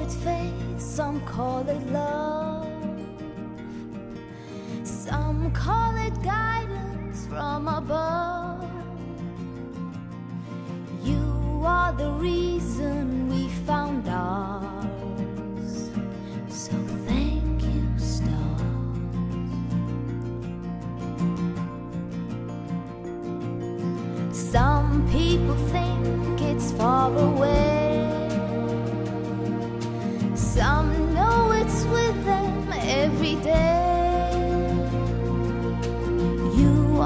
it faith, some call it love. Some call it guidance from above. You are the reason we found ours. So thank you, stars. Some people think it's far away.